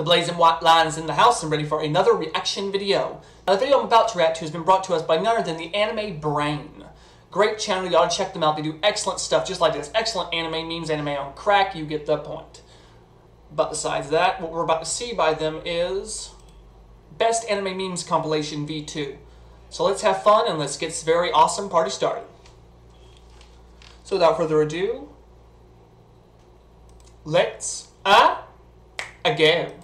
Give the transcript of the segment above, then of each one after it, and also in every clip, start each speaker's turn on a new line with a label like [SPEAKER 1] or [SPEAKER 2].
[SPEAKER 1] The blazing white line is in the house and ready for another reaction video. Now, the video I'm about to react to has been brought to us by none other than the Anime Brain. Great channel, to check them out. They do excellent stuff just like this. Excellent anime memes, anime on crack, you get the point. But besides that, what we're about to see by them is Best Anime Memes Compilation V2. So let's have fun and let's get this very awesome party started. So without further ado, let's uh, again.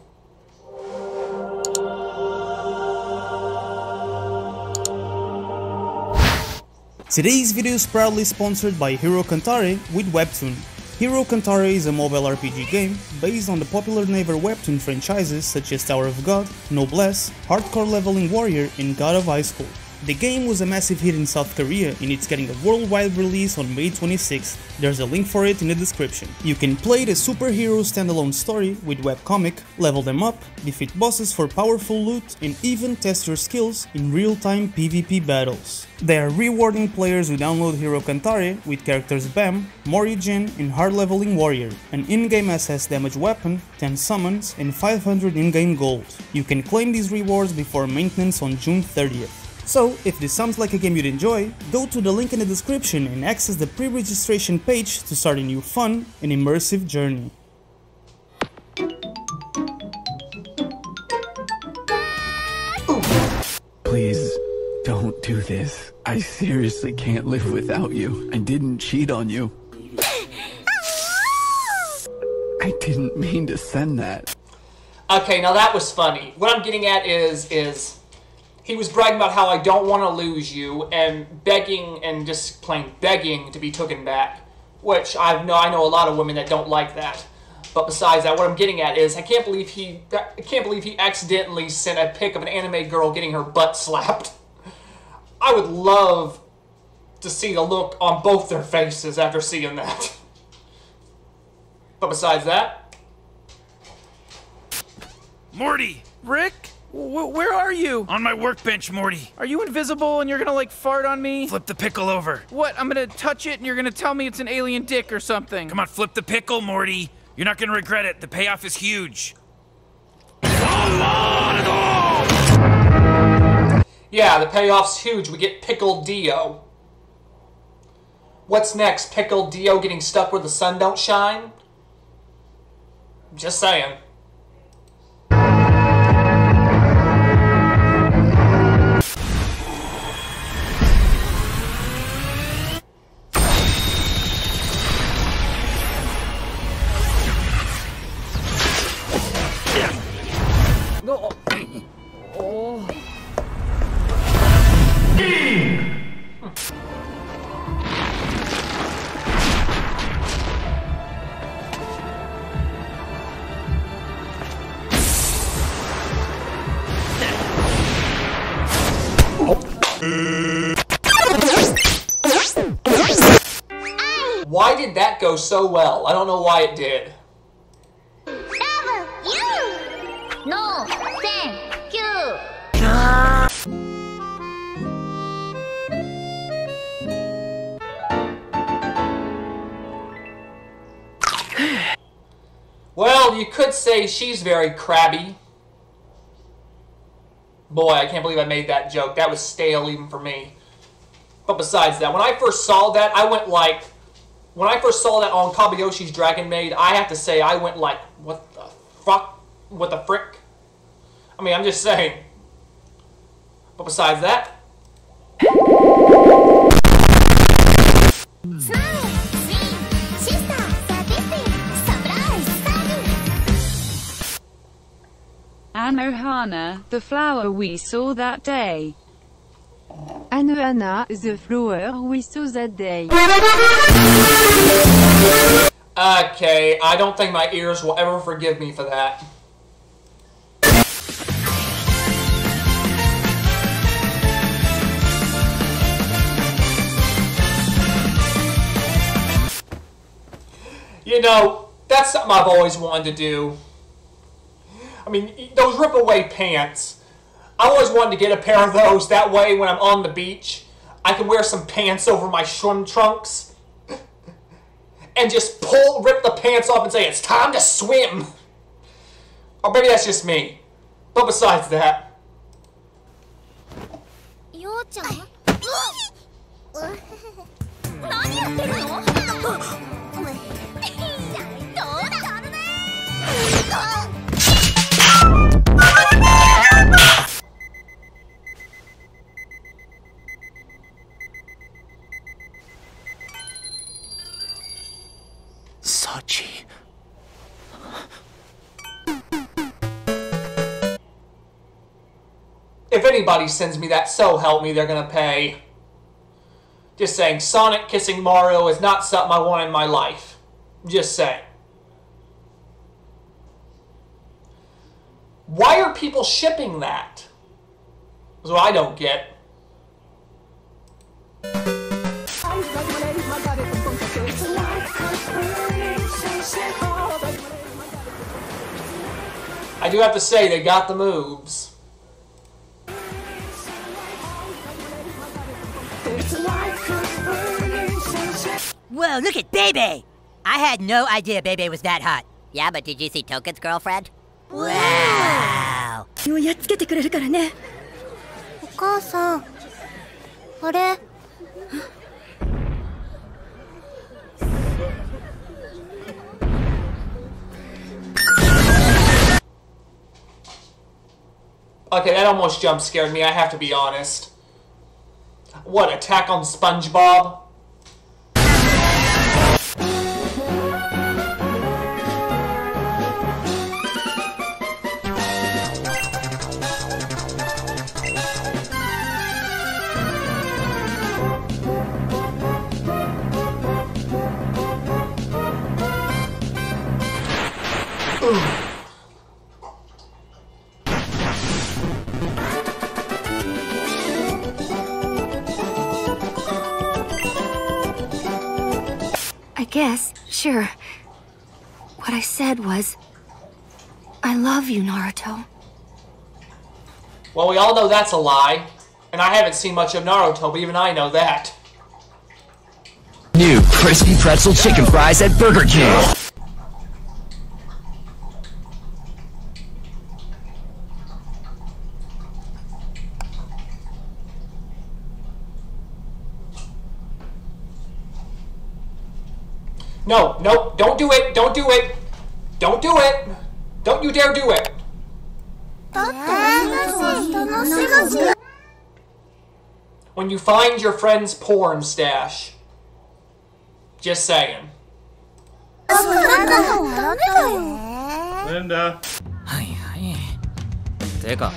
[SPEAKER 2] Today's video is proudly sponsored by Hero Cantare with Webtoon. Hero Cantare is a mobile RPG game based on the popular Naver Webtoon franchises such as Tower of God, Noblesse, Hardcore Leveling Warrior, and God of High School. The game was a massive hit in South Korea and it's getting a worldwide release on May 26. There's a link for it in the description. You can play the superhero standalone story with webcomic, level them up, defeat bosses for powerful loot, and even test your skills in real-time PvP battles. They are rewarding players who download Hero Cantare with characters BAM, Mori Jin, and Hard Leveling Warrior, an in-game SS damage weapon, 10 summons, and 500 in-game gold. You can claim these rewards before maintenance on June 30th. So, if this sounds like a game you'd enjoy, go to the link in the description and access the pre-registration page to start a new fun and immersive journey.
[SPEAKER 3] Please, don't do this. I seriously can't live without you. I didn't cheat on you. I didn't mean to send that.
[SPEAKER 1] Okay, now that was funny. What I'm getting at is is he was bragging about how I don't want to lose you and begging and just plain begging to be taken back, which I know I know a lot of women that don't like that. But besides that, what I'm getting at is I can't believe he I can't believe he accidentally sent a pic of an anime girl getting her butt slapped. I would love to see the look on both their faces after seeing that. But besides that,
[SPEAKER 4] Morty!
[SPEAKER 5] Rick? W- where are you?
[SPEAKER 4] On my workbench, Morty.
[SPEAKER 5] Are you invisible and you're gonna like fart on me?
[SPEAKER 4] Flip the pickle over.
[SPEAKER 5] What? I'm gonna touch it and you're gonna tell me it's an alien dick or something.
[SPEAKER 4] Come on, flip the pickle, Morty. You're not gonna regret it. The payoff is huge.
[SPEAKER 1] yeah, the payoff's huge. We get Pickle Dio. What's next? Pickle Dio getting stuck where the sun don't shine? Just saying. So well? I don't know why it did. Well, you could say she's very crabby. Boy, I can't believe I made that joke. That was stale even for me. But besides that, when I first saw that, I went like when I first saw that on Kobayashi's Dragon Maid, I have to say I went like, what the fuck? What the frick? I mean, I'm just saying. But besides that...
[SPEAKER 6] Anohana, the flower we saw that day.
[SPEAKER 7] Anohana, the flower we saw that day.
[SPEAKER 1] okay, I don't think my ears will ever forgive me for that. You know, that's something I've always wanted to do. I mean, those rip away pants. I always wanted to get a pair of those. That way, when I'm on the beach, I can wear some pants over my swim trunks and just pull, rip the pants off and say, it's time to swim. Or maybe that's just me. But besides that,
[SPEAKER 3] Sachi.
[SPEAKER 1] if anybody sends me that, so help me, they're gonna pay. Just saying, Sonic kissing Mario is not something I want in my life. Just saying. Why are people shipping that? That's what I don't get. I do have to say, they got the moves.
[SPEAKER 8] Whoa, look at Bebe! I had no idea Bebe was that hot. Yeah, but did you see Token's girlfriend? Wow!
[SPEAKER 9] をやっつけてくれるからねお母さんあれ
[SPEAKER 1] Okay, that almost jump scared me, I have to be honest. What, Attack on SpongeBob?
[SPEAKER 9] I guess, sure. What I said was, I love you, Naruto.
[SPEAKER 1] Well, we all know that's a lie. And I haven't seen much of Naruto, but even I know that.
[SPEAKER 10] New crispy pretzel chicken fries at Burger King.
[SPEAKER 1] No, no, don't do it, don't do it. Don't do it. Don't you dare do it. When you find your friend's porn stash. Just saying.
[SPEAKER 2] Linda.
[SPEAKER 10] はいはい。てか、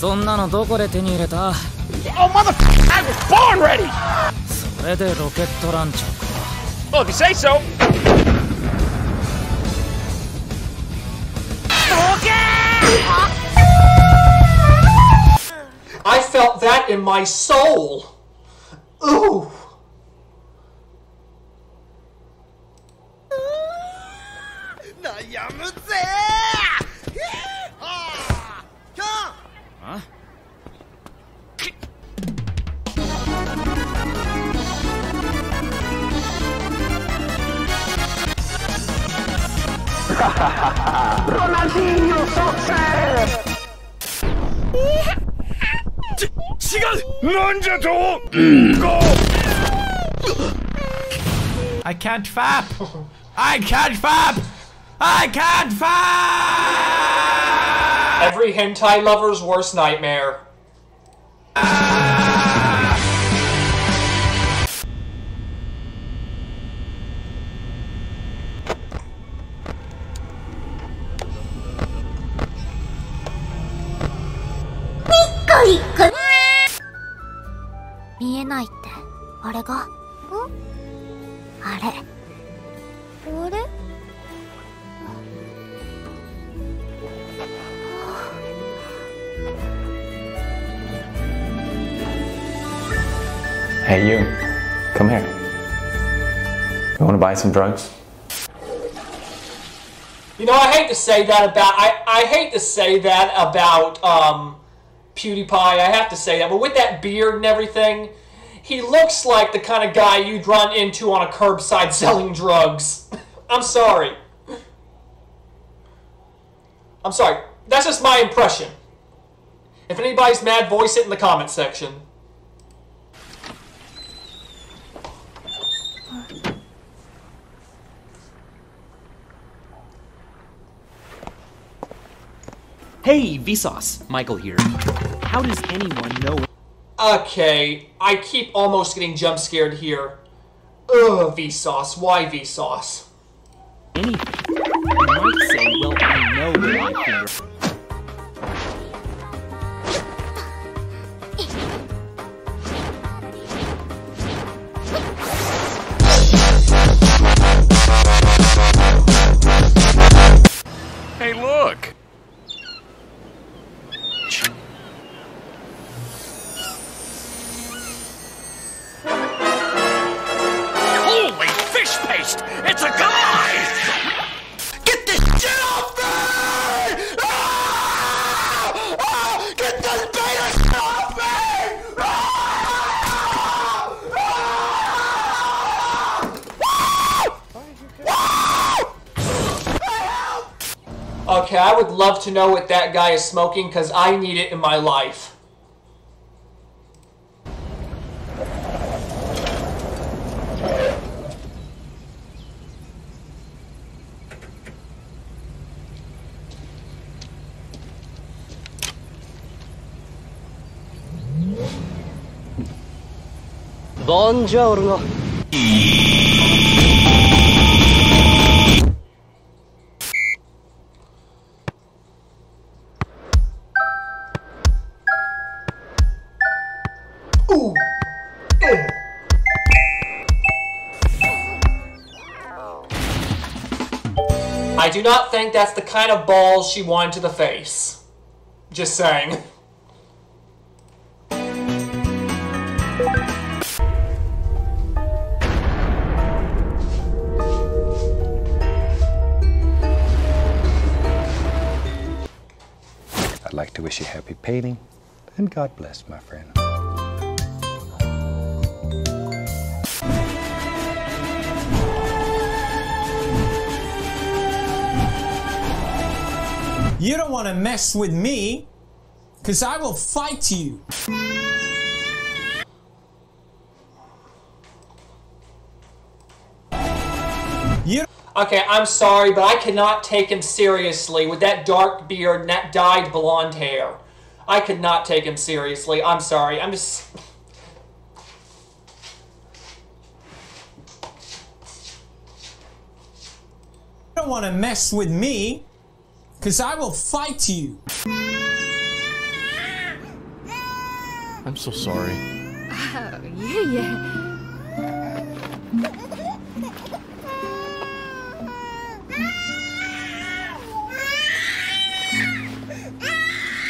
[SPEAKER 10] そんなのどこで手に入れた
[SPEAKER 4] Oh, mother! I was born ready!
[SPEAKER 10] それでロケットランチャーか。
[SPEAKER 4] Well, if you say so.
[SPEAKER 1] I felt that in my soul. Ooh.
[SPEAKER 5] I can't fap! I can't fap! I can't fap!
[SPEAKER 1] Every hentai lover's worst nightmare.
[SPEAKER 9] Ah. "
[SPEAKER 11] Hey, you. Come here. You want to buy some drugs?
[SPEAKER 1] You know, I hate to say that about I, I hate to say that about um PewDiePie. I have to say that, but with that beard and everything, he looks like the kind of guy you'd run into on a curbside selling drugs. I'm sorry. I'm sorry. That's just my impression. If anybody's mad, voice it in the comment section.
[SPEAKER 12] Hey, Vsauce. Michael here. How does anyone know?
[SPEAKER 1] Okay, I keep almost getting jump scared here. Ugh, Vsauce. Why Vsauce?
[SPEAKER 12] Anything. You might say, well, I know where my finger.
[SPEAKER 4] Hey, look!
[SPEAKER 1] Love to know what that guy is smoking because I need it in my life.
[SPEAKER 13] Buongiorno.
[SPEAKER 1] I do not think that's the kind of balls she wanted to the face. Just saying.
[SPEAKER 14] I'd like to wish you happy painting, and God bless, my friend.
[SPEAKER 15] You don't want to mess with me, because I will fight you. You
[SPEAKER 1] Okay, I'm sorry, but I cannot take him seriously with that dark beard and that dyed blonde hair. I could not take him seriously. I'm sorry. I'm just.
[SPEAKER 15] don't want to mess with me, because I will fight you.
[SPEAKER 16] I'm so sorry.
[SPEAKER 17] Oh, yeah, yeah.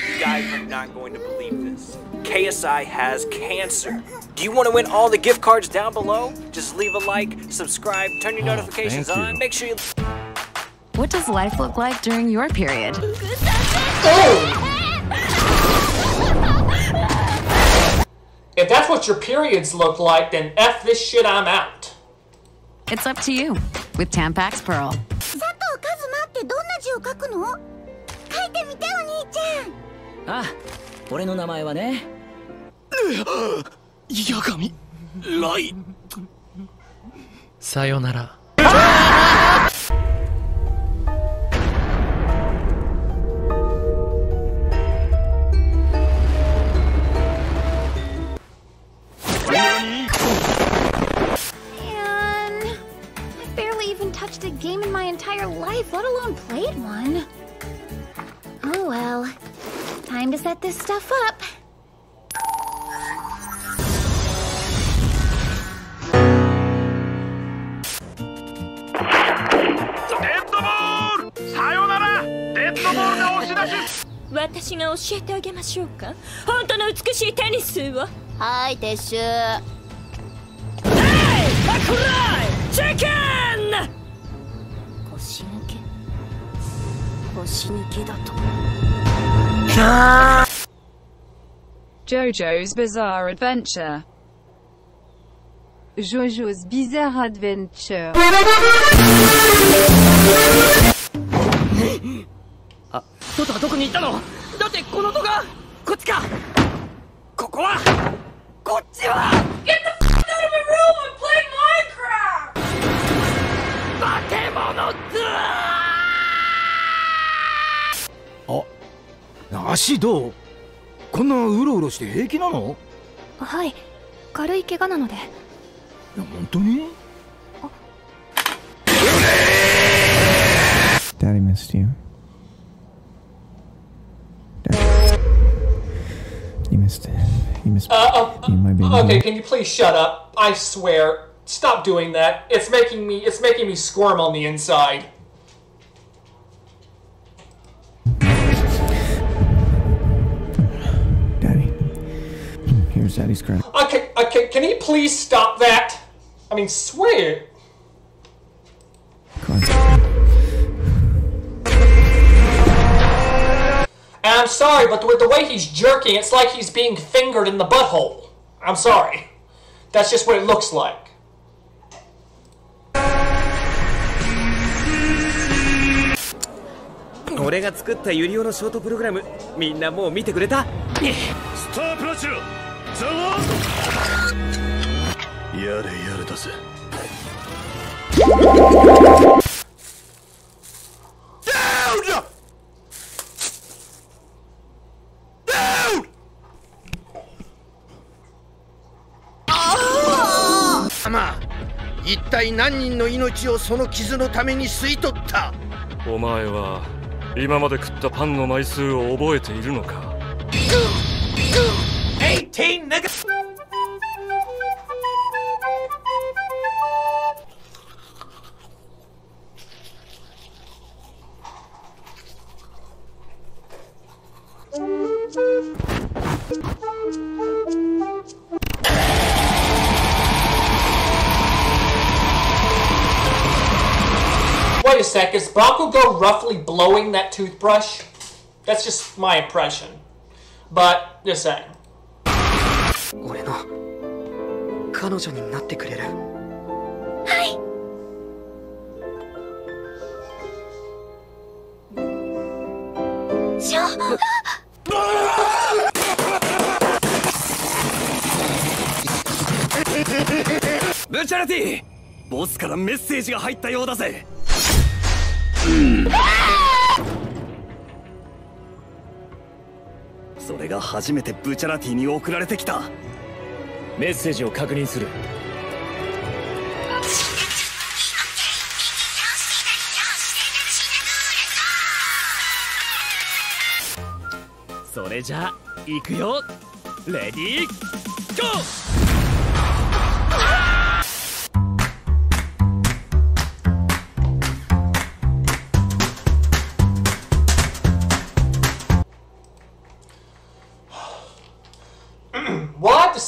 [SPEAKER 18] You guys are not going to believe this. KSI has cancer. Do you want to win all the gift cards down below? Just leave a like, subscribe, turn your oh,
[SPEAKER 16] notifications
[SPEAKER 18] on.
[SPEAKER 16] you.
[SPEAKER 18] Make sure you.
[SPEAKER 19] What does life look like during your period?
[SPEAKER 1] If that's what your periods look like, then F this shit, I'm out.
[SPEAKER 19] It's up to you with Tampax Pearl.
[SPEAKER 9] 佐藤カズマってどんな字を書くの書いてみてお兄ちゃん
[SPEAKER 10] あ俺の名前はね
[SPEAKER 5] 八神ライ
[SPEAKER 16] さよなら。
[SPEAKER 17] entire life, let alone played one. Oh well. Time to set this stuff up.
[SPEAKER 4] Deadball! さよならデッドボールで押し出し
[SPEAKER 20] 私が教えてあげましょうか本当の美しいテニスは
[SPEAKER 9] はい撤収
[SPEAKER 20] アクライチキン
[SPEAKER 9] 腰抜けだと
[SPEAKER 6] JoJo's Bizarre Adventure.
[SPEAKER 7] Jojo's Bizarre Adventure.
[SPEAKER 10] あ
[SPEAKER 13] トトはどこに行ったのだってこの動画こっちかここはこっちは
[SPEAKER 5] 足どうこんなうろうろして平気なの
[SPEAKER 17] はい軽い怪我なので
[SPEAKER 5] 本当に
[SPEAKER 3] Daddy missed you. Daddy. You missed him. You missed
[SPEAKER 1] Uh,
[SPEAKER 3] you, my baby.
[SPEAKER 1] Okay, can you please shut up? I swear. Stop doing that. It's making me it's making me squirm on the inside.
[SPEAKER 3] Daddy's credit.
[SPEAKER 1] Okay, okay, can you please stop that? I mean, swear. And I'm sorry, but with the way he's jerking, it's like he's being fingered in the butthole. I'm sorry. That's just what it looks like.
[SPEAKER 12] 俺が作ったユリオのショートプログラムみんなもう見てくれた
[SPEAKER 21] スタープラチナ やれやれだぜ。
[SPEAKER 22] あ一体何人の命をその傷のために吸い取った？
[SPEAKER 21] お前は今まで食ったパンの枚数を覚えているのか？
[SPEAKER 5] 18 nigga!
[SPEAKER 1] Wait a sec, is Bakugo roughly blowing that toothbrush? That's just my impression. But, just saying.
[SPEAKER 13] 俺の彼女になってくれる？
[SPEAKER 17] はい。ちょ
[SPEAKER 5] ブチャラティボスからメッセージが入ったようだぜそれが初めてブチャラティに送られてきた。
[SPEAKER 23] メッセージを確認する。
[SPEAKER 5] それじゃあ行くよ。レディーゴー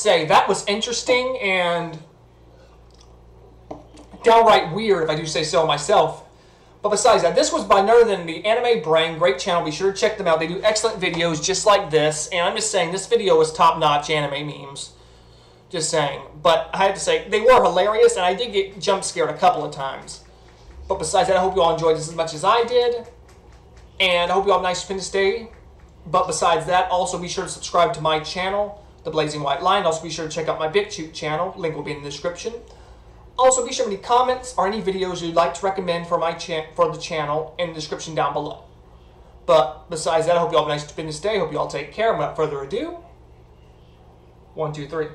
[SPEAKER 1] say, that was interesting and downright weird, if I do say so myself. But besides that, this was by none other than the Anime Brain. Great channel. Be sure to check them out. They do excellent videos just like this. And I'm just saying, this video was top-notch anime memes. Just saying. But I have to say, they were hilarious, and I did get jump scared a couple of times. But besides that, I hope you all enjoyed this as much as I did. And I hope you all have a nice Independence Day. But besides that, also be sure to subscribe to my channel, The Blazing White Line. Also be sure to check out my BitChute channel. Link will be in the description. Also, be sure any comments or any videos you'd like to recommend for my for the channel in the description down below. But besides that, I hope you all have a nice Independence Day. Hope you all take care. And without further ado, one, two, three.